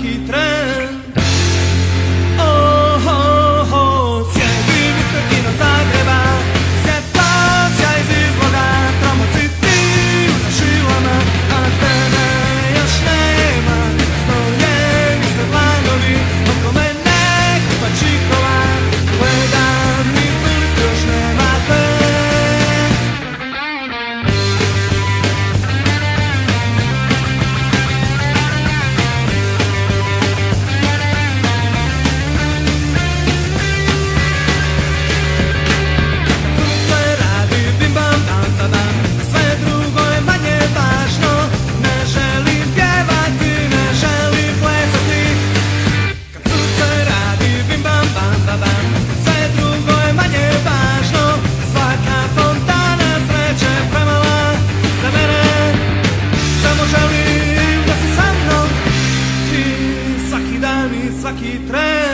que traz. que três.